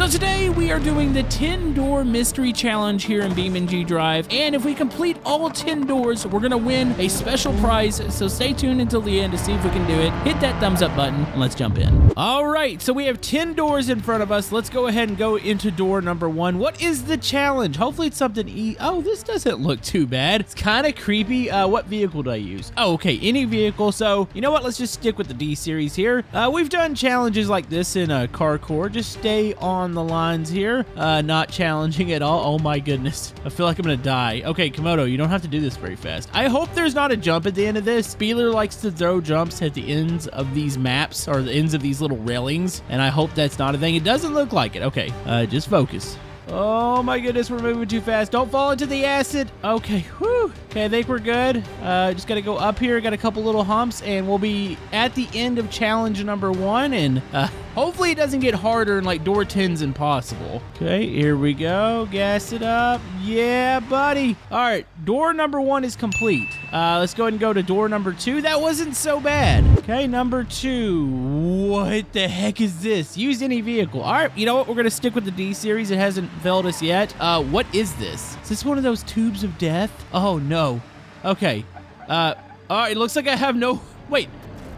So today we are doing the 10 door mystery challenge here in BeamNG Drive. And if we complete all 10 doors, we're gonna win a special prize. So stay tuned until the end to see if we can do it. Hit that thumbs up button and let's jump in. All right, so we have 10 doors in front of us. Let's go ahead and go into door number one. What is the challenge? Hopefully it's something e Oh, this doesn't look too bad. It's kind of creepy. Uh, what vehicle do I use? Oh, okay, any vehicle. So you know what? Let's just stick with the D series here. Uh, we've done challenges like this in a uh, Carcore. Just stay on the lines here. Uh, not challenging at all. Oh my goodness. I feel like I'm gonna die. Okay, Camodo, you don't have to do this very fast. I hope there's not a jump at the end of this. Spealer likes to throw jumps at the ends of these maps or the ends of these little railings, and I hope that's not a thing. It doesn't look like it. Okay, uh, just focus. Oh my goodness, we're moving too fast. Don't fall into the acid. Okay, whew. Okay, I think we're good. Uh, just gotta go up here. Got a couple little humps, and we'll be at the end of challenge number one. And uh, hopefully it doesn't get harder and like door 10's impossible. Okay, here we go. Gas it up. Yeah, buddy. All right, door number one is complete. Uh, let's go ahead and go to door number two. That wasn't so bad. Okay, number two. What the heck is this? Use any vehicle. All right, you know what? We're gonna stick with the D series. It hasn't failed us yet. Uh, what is this? Is this one of those tubes of death? Oh, no. Okay. Uh, all right, it looks like I have no... Wait,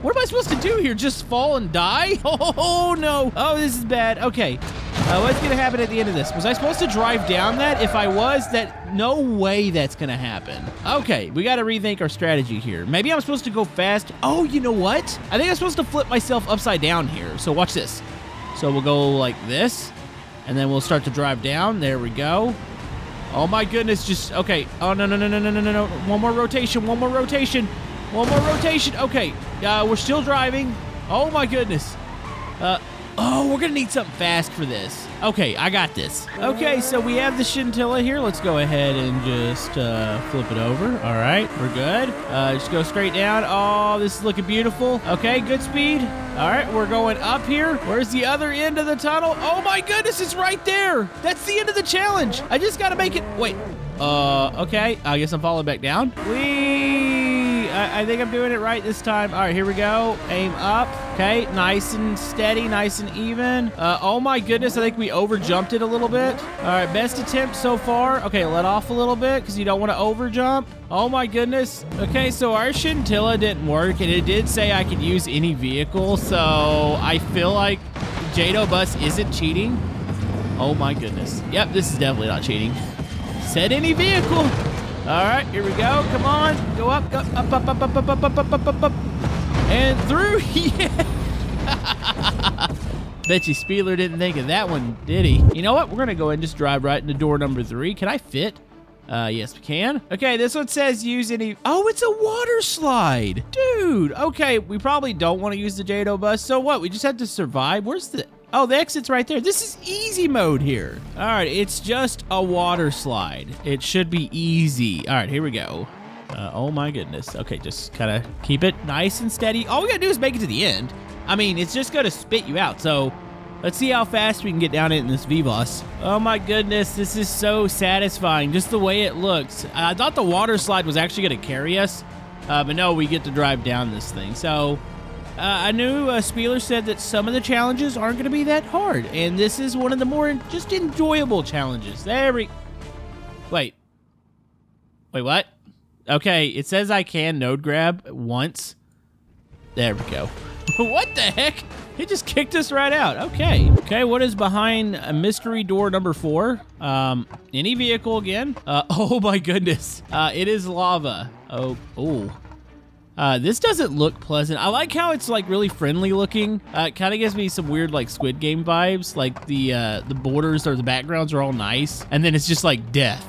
what am I supposed to do here? Just fall and die? Oh, no. Oh, this is bad. Okay. Uh, what's going to happen at the end of this? Was I supposed to drive down that? If I was, that no way that's going to happen. Okay, we got to rethink our strategy here. Maybe I'm supposed to go fast. Oh, you know what? I think I'm supposed to flip myself upside down here. So watch this. So we'll go like this, and then we'll start to drive down. There we go. Oh, my goodness. Just, okay. Oh, no, no, no, no, no, no, no. One more rotation. One more rotation. One more rotation. Okay, uh, we're still driving. Oh my goodness. Uh, oh, we're gonna need something fast for this. Okay, I got this. Okay, so we have the Scintilla here. Let's go ahead and just uh, flip it over. All right, we're good. Uh, just go straight down. Oh, this is looking beautiful. Okay, good speed. All right, we're going up here. Where's the other end of the tunnel? Oh my goodness, it's right there. That's the end of the challenge. I just gotta make it. Wait. Uh, okay. I guess I'm falling back down. Wee. I, I, think I'm doing it right this time. All right, here we go. Aim up. Okay, nice and steady, nice and even. Uh, oh my goodness, I think we overjumped it a little bit. All right, best attempt so far. Okay, let off a little bit because you don't want to overjump. Oh my goodness. Okay, so our Scintilla didn't work and it did say I could use any vehicle. So I feel like Jado Bus isn't cheating. Oh my goodness. Yep, this is definitely not cheating. Said any vehicle. All right, here we go. Come on. Go up, go up, up, up, up, up, up, up, up, up, up, up, And through. Yeah. Bet you Spealer didn't think of that one, did he? You know what? We're going to go and just drive right into door number three. Can I fit? Uh, yes, we can. Okay, this one says use any... Oh, it's a water slide. Dude, okay, we probably don't want to use the Jado bus. So what? We just have to survive? Where's the... Oh, the exit's right there. This is easy mode here. All right, it's just a water slide. It should be easy. All right, here we go. Uh, oh my goodness. Okay, just kind of keep it nice and steady. All we gotta do is make it to the end. I mean, it's just gonna spit you out. So let's see how fast we can get down it in this V-Boss. Oh my goodness, this is so satisfying. Just the way it looks. I thought the water slide was actually gonna carry us. Uh, but no, we get to drive down this thing. So uh, I knew uh, Spealer said that some of the challenges aren't going to be that hard, and this is one of the more just enjoyable challenges. There we... Wait. Wait, what? Okay, it says I can node grab once. There we go. what the heck? He just kicked us right out. Okay. Okay, what is behind mystery door number four? Um, any vehicle again? Uh, oh my goodness. Uh, it is lava. Oh, oh. Uh, this doesn't look pleasant. I like how it's like really friendly looking. Uh, it kind of gives me some weird like Squid Game vibes. Like the uh, the borders or the backgrounds are all nice, and then it's just like death.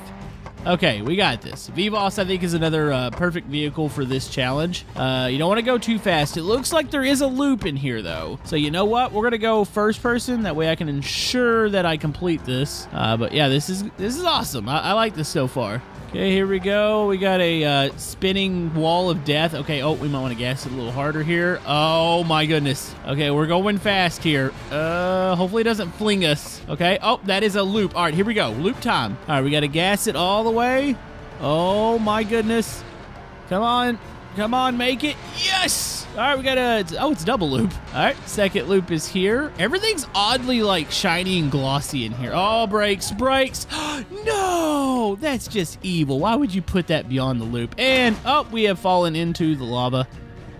Okay, we got this. V-Boss, I think, is another uh, perfect vehicle for this challenge. Uh, you don't want to go too fast. It looks like there is a loop in here, though. So you know what? We're going to go first person. That way I can ensure that I complete this. Uh, but yeah, this is this is awesome. I, I like this so far. Okay, here we go. We got a uh, spinning wall of death. Okay, oh, we might want to gas it a little harder here. Oh, my goodness. Okay, we're going fast here. Uh, hopefully it doesn't fling us. Okay, oh, that is a loop. All right, here we go. Loop time. All right, we got to gas it all the way. Oh, my goodness. Come on. Come on, make it. Yes! All right, we got a, oh, it's double loop. All right, second loop is here. Everything's oddly like shiny and glossy in here. Oh, brakes, brakes. no, that's just evil. Why would you put that beyond the loop? And, oh, we have fallen into the lava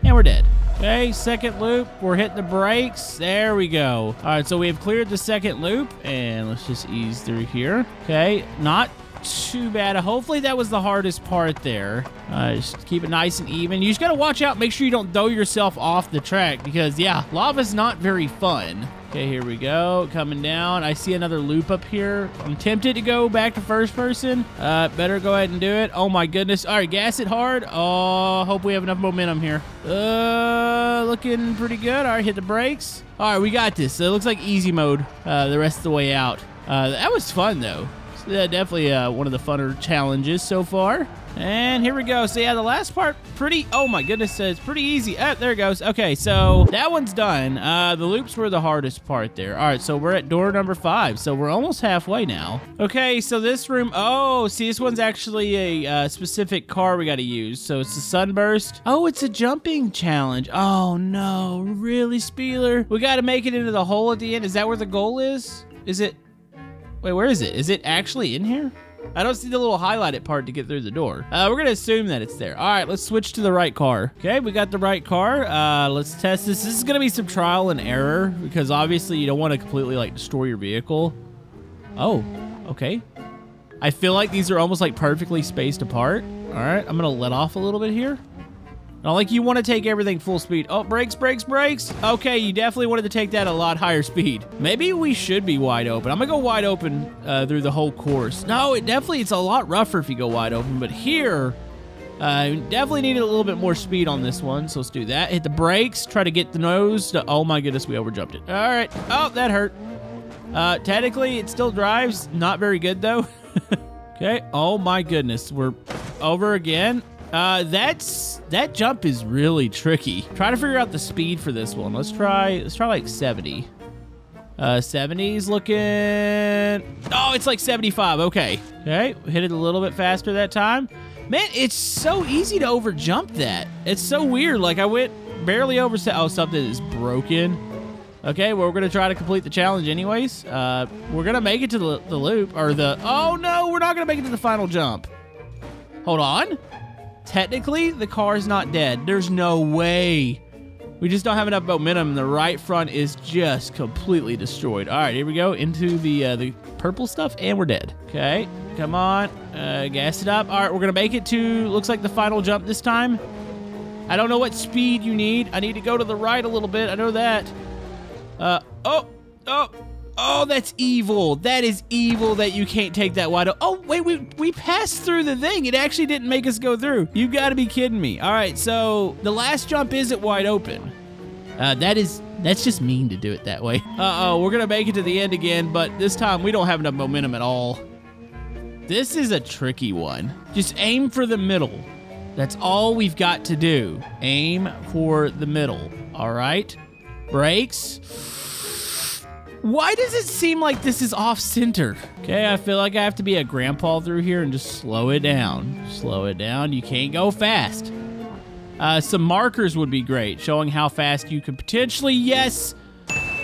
and we're dead. Okay, second loop. We're hitting the brakes. There we go. All right, so we have cleared the second loop, and let's just ease through here. Okay, not too bad. Hopefully that was the hardest part there. Uh, just keep it nice and even. You just got to watch out. Make sure you don't throw yourself off the track because, yeah, lava's not very fun. Okay, here we go. Coming down. I see another loop up here. I'm tempted to go back to first person. Uh, better go ahead and do it. Oh my goodness. All right, gas it hard. Oh, hope we have enough momentum here. Uh, looking pretty good. All right, hit the brakes. All right, we got this. So it looks like easy mode uh, the rest of the way out. Uh, that was fun though. Yeah, definitely uh, one of the funner challenges so far. And here we go. So yeah, the last part, pretty, oh my goodness, it's pretty easy. Oh, there it goes. Okay, so that one's done. Uh, the loops were the hardest part there. All right, so we're at door number five. So we're almost halfway now. Okay, so this room, oh, see, this one's actually a uh, specific car we got to use. So it's the Sunburst. Oh, it's a jumping challenge. Oh no, really, Spealer? We got to make it into the hole at the end. Is that where the goal is? Is it? Wait, where is it? Is it actually in here? I don't see the little highlighted part to get through the door. Uh, we're to assume that it's there. All right, let's switch to the right car. Okay, we got the right car. Uh, let's test this. This is to be some trial and error because obviously you don't want to completely like destroy your vehicle. Oh, okay. I feel like these are almost like perfectly spaced apart. All right, I'm to let off a little bit here. Not like you want to take everything full speed. Oh, brakes, brakes, brakes. Okay, you definitely wanted to take that a lot higher speed. Maybe we should be wide open. I'm to go wide open uh, through the whole course. No, it definitely, it's a lot rougher if you go wide open. But here, uh, definitely needed a little bit more speed on this one. So let's do that. Hit the brakes. Try to get the nose. To, oh my goodness, we overjumped it. All right. Oh, that hurt. Uh, technically, it still drives. Not very good, though. okay. Oh my goodness. We're over again. Uh, that's that jump is really tricky. Try to figure out the speed for this one. Let's try let's try like 70. Uh, 70's looking. Oh, it's like 75. Okay. Okay. Hit it a little bit faster that time. Man, it's so easy to overjump that. It's so weird. Like I went barely over. Oh, something is broken. Okay, well, we're going to try to complete the challenge anyways. Uh, we're going to make it to the, the loop, or the... Oh, no, we're not going to make it to the final jump. Hold on. Technically, the car is not dead. There's no way. We just don't have enough momentum. The right front is just completely destroyed. All right, here we go into the uh, the purple stuff, and we're dead. Okay, come on, uh, gas it up. All right, we're gonna make it to looks like the final jump this time. I don't know what speed you need. I need to go to the right a little bit. I know that. Uh, oh, oh, Oh, that's evil. That is evil that you can't take that wide. Oh, wait, we, we passed through the thing. It actually didn't make us go through. You gotta be kidding me. All right, so the last jump isn't wide open. Uh, that is, that's just mean to do it that way. Uh-oh, we're gonna make it to the end again, but this time we don't have enough momentum at all. This is a tricky one. Just aim for the middle. That's all we've got to do. Aim for the middle, all right? Brakes. Why does it seem like this is off center? Okay, I feel like I have to be a grandpa through here and just slow it down. Slow it down. You can't go fast. Uh, some markers would be great, showing how fast you could potentially. Yes,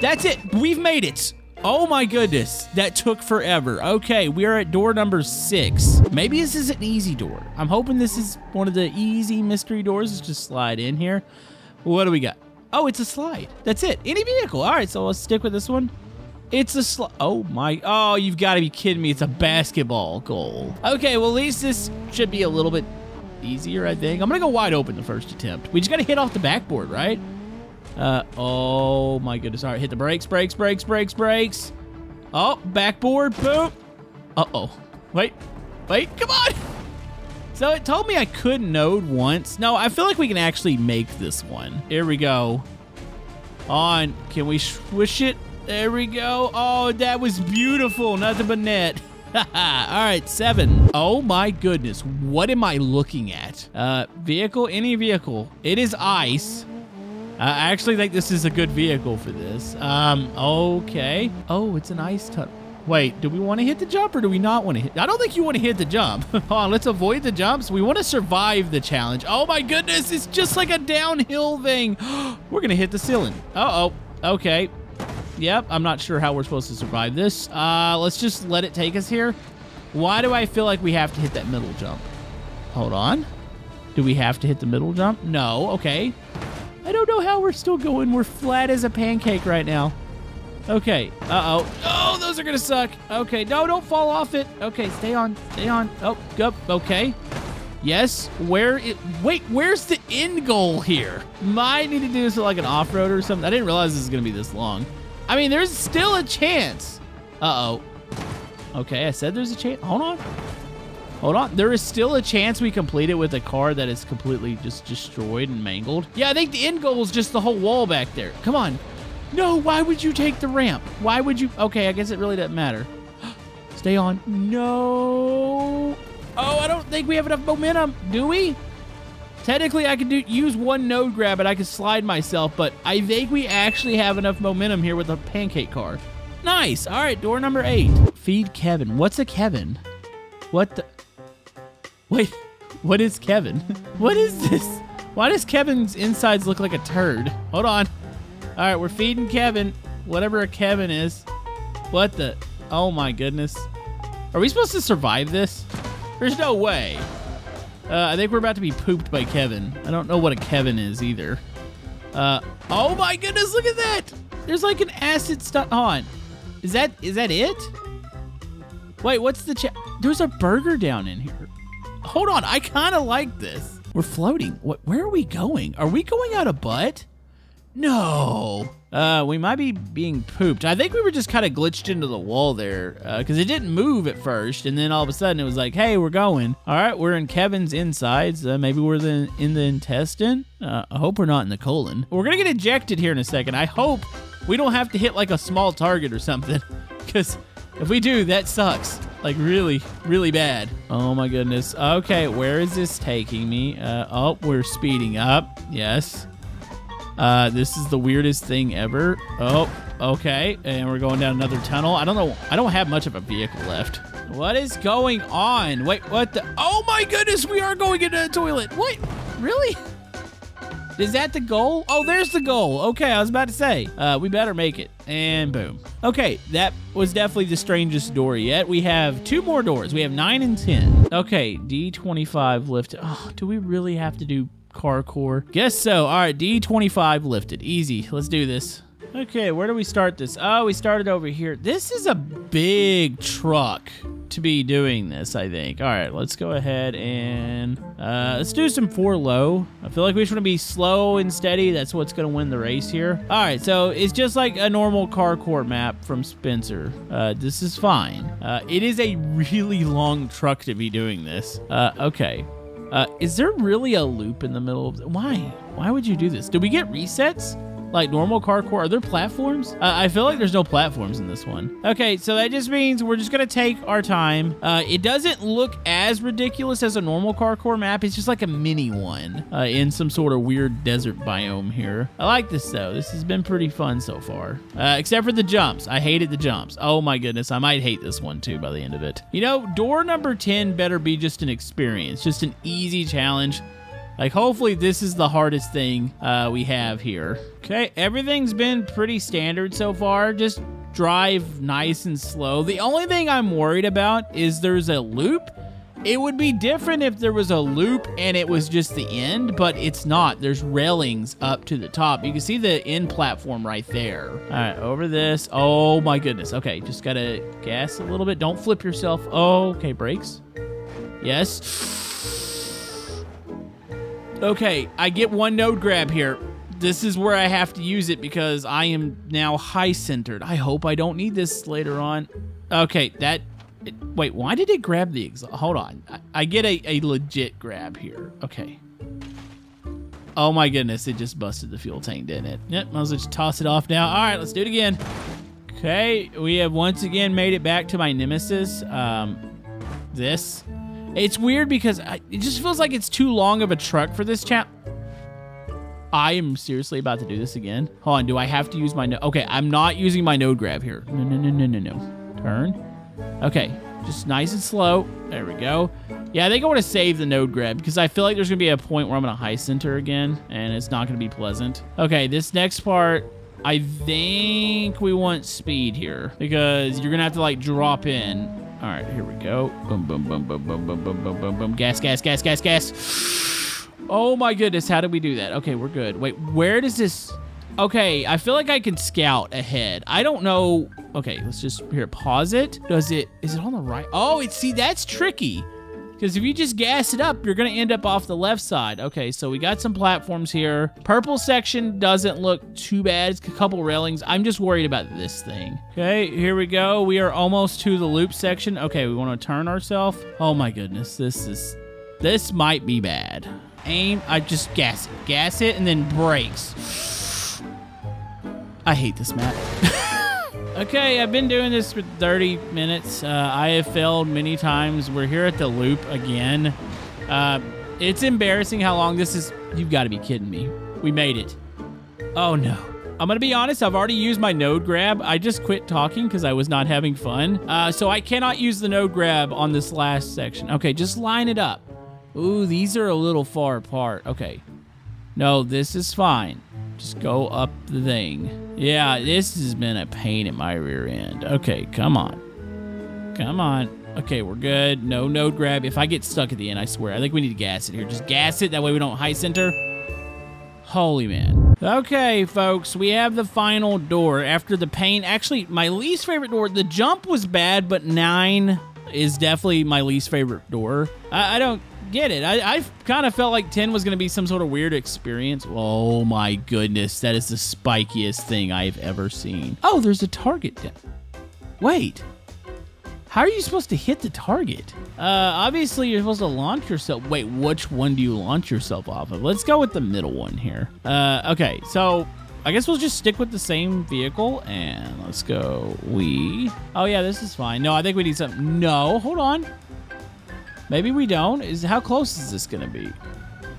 that's it. We've made it. Oh my goodness, that took forever. Okay, we are at door number six. Maybe this is an easy door. I'm hoping this is one of the easy mystery doors. Let's just slide in here. What do we got? Oh, it's a slide. That's it. Any vehicle. All right, so let's stick with this one. It's a sl- Oh my- Oh, you've got to be kidding me. It's a basketball goal. Okay, well at least this should be a little bit easier, I think. I'm gonna go wide open the first attempt. We just gotta hit off the backboard, right? Uh, oh my goodness. All right, hit the brakes, brakes, brakes, brakes, brakes. Oh, backboard, boom. Uh-oh. Wait, wait, come on. So it told me I could node once. No, I feel like we can actually make this one. Here we go. On, can we swish it there we go. Oh, that was beautiful. Nothing but net. All right, seven. Oh my goodness. What am I looking at? Uh, vehicle, any vehicle. It is ice. I actually think this is a good vehicle for this. Um, okay. Oh, it's an ice tunnel. Wait, do we want to hit the jump or do we not want to hit? I don't think you want to hit the jump. Hold on, let's avoid the jumps. We want to survive the challenge. Oh my goodness, it's just like a downhill thing. we're going to hit the ceiling. Uh-oh. Okay. Yep, I'm not sure how we're supposed to survive this. Uh, let's just let it take us here. Why do I feel like we have to hit that middle jump? Hold on. Do we have to hit the middle jump? No. Okay. I don't know how we're still going. We're flat as a pancake right now. Okay. Uh-oh. Oh, those are going to suck. Okay. No, don't fall off it. Okay, stay on. Stay on. Oh, go. Okay. Yes. Where it... Wait, where's the end goal here? Might need to do this like an off-road or something. I didn't realize this is going to be this long. I mean, there's still a chance. Uh-oh. Okay, I said there's a chance. Hold on. Hold on. There is still a chance we complete it with a car that is completely just destroyed and mangled. Yeah, I think the end goal is just the whole wall back there. Come on. No, why would you take the ramp? Why would you? Okay, I guess it really doesn't matter. Stay on. No. Oh, I don't think we have enough momentum. Do we? Technically, I could do, use one node grab and I could slide myself, but I think we actually have enough momentum here with the pancake car. Nice. All right, door number eight. Feed Kevin. What's a Kevin? What the? Wait, what is Kevin? What is this? Why does Kevin's insides look like a turd? Hold on. All right, we're feeding Kevin. Whatever a Kevin is. What the? Oh my goodness. Are we supposed to survive this? There's no way. Uh, I think we're about to be pooped by Kevin. I don't know what a Kevin is either. Uh, oh my goodness, look at that. There's like an acid stuff on. Is that is that it? Wait, what's the? There's a burger down in here. Hold on, I kind of like this. We're floating. What? Where are we going? Are we going out a butt? No. Uh, we might be being pooped. I think we were just kind of glitched into the wall there because uh, it didn't move at first, and then all of a sudden it was like, "Hey, we're going." All right, we're in Kevin's insides. Uh, maybe we're the, in the intestine. Uh, I hope we're not in the colon. We're gonna get ejected here in a second. I hope we don't have to hit like a small target or something, because if we do, that sucks. Like really, really bad. Oh my goodness. Okay, where is this taking me? Uh, oh, we're speeding up. Yes. Uh, this is the weirdest thing ever. Oh, okay. And we're going down another tunnel. I don't know. I don't have much of a vehicle left. What is going on? Wait, what the? Oh my goodness, we are going into the toilet. What? Really? Is that the goal? Oh, there's the goal. Okay, I was about to say. Uh, we better make it. And boom. Okay, that was definitely the strangest door yet. We have two more doors. We have 9 and 10. Okay, D25 lift. Oh, do we really have to do core? Guess so. All right, D25 lifted. Easy. Let's do this. Okay, where do we start this? Oh, we started over here. This is a big truck to be doing this, I think. All right, let's go ahead and uh, let's do some four low. I feel like we just want to be slow and steady. That's what's going to win the race here. All right, so it's just like a normal car core map from Spencer. Uh, this is fine. Uh, it is a really long truck to be doing this. Uh, okay. Uh, is there really a loop in the middle of... Why? Why would you do this? Did we get resets? Like normal car core, Are there platforms? Uh, I feel like there's no platforms in this one. Okay, so that just means we're just gonna take our time. Uh, it doesn't look as ridiculous as a normal car core map. It's just like a mini one uh, in some sort of weird desert biome here. I like this though. This has been pretty fun so far. Uh, except for the jumps. I hated the jumps. Oh my goodness. I might hate this one too by the end of it. You know, door number 10 better be just an experience. Just an easy challenge. Like, hopefully this is the hardest thing uh, we have here. Okay, everything's been pretty standard so far. Just drive nice and slow. The only thing I'm worried about is there's a loop. It would be different if there was a loop and it was just the end, but it's not. There's railings up to the top. You can see the end platform right there. All right, over this. Oh my goodness. Okay, just gotta gas a little bit. Don't flip yourself. Oh, okay, brakes. Yes. Okay, I get one node grab here. This is where I have to use it because I am now high centered. I hope I don't need this later on. Okay, that. It, wait, why did it grab the exhaust? Hold on. I, I get a, a legit grab here. Okay. Oh my goodness, it just busted the fuel tank, didn't it? Yep, might as well just toss it off now. All right, let's do it again. Okay, we have once again made it back to my nemesis. Um, this. It's weird because I, it just feels like it's too long of a truck for this chap. I am seriously about to do this again. Hold on, do I have to use my node? Okay, I'm not using my node grab here. No, no, no, no, no, no. Turn. Okay, just nice and slow. There we go. Yeah, I think I want to save the node grab because I feel like there's going to be a point where I'm going to high center again, and it's not going to be pleasant. Okay, this next part, I think we want speed here because you're going to have to, like, drop in. All right, here we go. Boom, boom, boom, boom, boom, boom, boom, boom, boom, boom. Gas, gas, gas, gas, gas. Oh, my goodness. How did we do that? Okay, we're good. Wait, where does this... Okay, I feel like I can scout ahead. I don't know. Okay, let's just here pause it. Does it? Is it on the right? Oh, it's see that's tricky. Because if you just gas it up, you're going to end up off the left side. Okay, so we got some platforms here. Purple section doesn't look too bad. It's a couple railings. I'm just worried about this thing. Okay, here we go. We are almost to the loop section. Okay, we want to turn ourselves. Oh my goodness, this is... This might be bad. Aim, I just gas it. Gas it and then brakes. I hate this map. okay, I've been doing this for 30 minutes. Uh, I have failed many times. We're here at the loop again. Uh, it's embarrassing how long this is. You've got to be kidding me. We made it. Oh, no. I'm going to be honest, I've already used my node grab. I just quit talking because I was not having fun. Uh, so I cannot use the node grab on this last section. Okay, just line it up. Ooh, these are a little far apart. Okay. No, this is fine. Just go up the thing. Yeah, this has been a pain in my rear end. Okay, come on. Come on. Okay, we're good. No node grab. If I get stuck at the end, I swear. I think we need to gas it here. Just gas it. That way we don't high center. Holy man. Okay, folks, we have the final door after the pain. Actually, my least favorite door. The jump was bad, but nine is definitely my least favorite door. I, I don't get it. I, I kind of felt like 10 was going to be some sort of weird experience. Oh my goodness, that is the spikiest thing I've ever seen. Oh, there's a target. Wait. How are you supposed to hit the target? Uh, obviously, you're supposed to launch yourself. Wait, which one do you launch yourself off of? Let's go with the middle one here. Uh, okay, so I guess we'll just stick with the same vehicle and let's go. We. Oh, yeah, this is fine. No, I think we need some. No, hold on. Maybe we don't. Is How close is this going to be?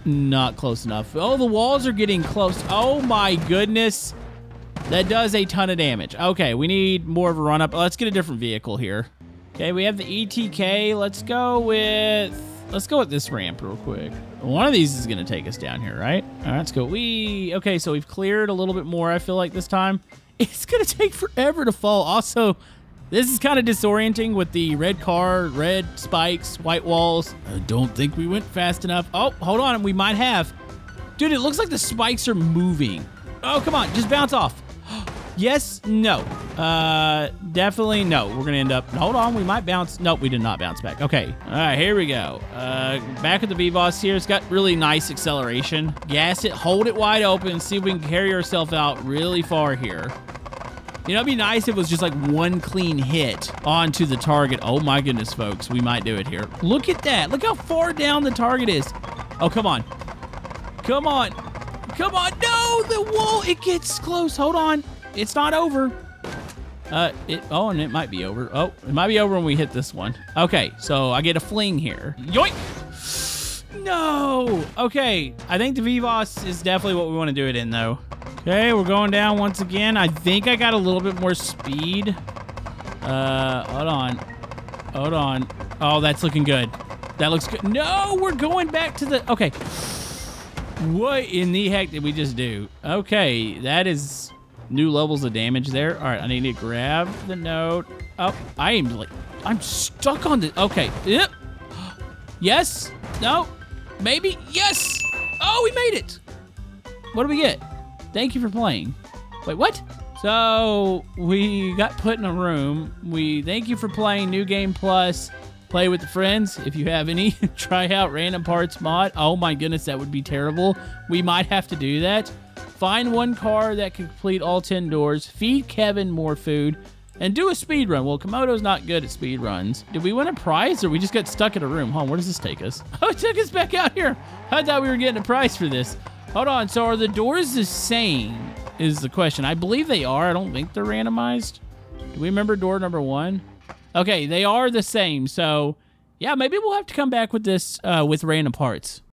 Not close enough. Oh, the walls are getting close. Oh, my goodness. That does a ton of damage. Okay, we need more of a run up. Let's get a different vehicle here. Okay, we have the ETK. Let's go with... Let's go with this ramp real quick. One of these is going to take us down here, right? All right, let's go. We Okay, so we've cleared a little bit more, I feel like, this time. It's going to take forever to fall. Also, this is kind of disorienting with the red car, red spikes, white walls. I don't think we went fast enough. Oh, hold on. We might have. Dude, it looks like the spikes are moving. Oh, come on. Just bounce off. yes, no. Uh, definitely no. We're going to end up... Hold on. We might bounce. Nope, we did not bounce back. Okay. All right, here we go. Uh, back at the V-Boss here. It's got really nice acceleration. Gas it. Hold it wide open. See if we can carry ourselves out really far here. You know, it'd be nice if it was just like one clean hit onto the target. Oh my goodness, folks. We might do it here. Look at that. Look how far down the target is. Oh, come on. Come on. Come on. No, the wall. It gets close. Hold on. It's not over. Uh, it, oh, and it might be over. Oh, it might be over when we hit this one. Okay, so I get a fling here. Yoink! No! Okay, I think the VBOS is definitely what we want to do it in, though. Okay, we're going down once again. I think I got a little bit more speed. Uh, hold on. Hold on. Oh, that's looking good. That looks good. No, we're going back to the... Okay. What in the heck did we just do? Okay, that is new levels of damage there. All right, I need to grab the node. Oh, I am like... I'm stuck on the... Okay. Yep. Yes. No. Maybe. Yes. Oh, we made it. What do we get? Thank you for playing. Wait, what? So we got put in a room. We thank you for playing New Game Plus. Play with the friends. If you have any, try out Random Parts Mod. Oh my goodness, that would be terrible. We might have to do that. Find one car that can complete all 10 doors. Feed Kevin more food. And do a speed run. Well, Camodo's not good at speed runs. Did we win a prize or we just got stuck in a room? Huh, where does this take us? Oh, it took us back out here. I thought we were getting a prize for this. Hold on. So are the doors the same is the question. I believe they are. I don't think they're randomized. Do we remember door number one? Okay, they are the same. So, yeah, maybe we'll have to come back with this uh, with random parts.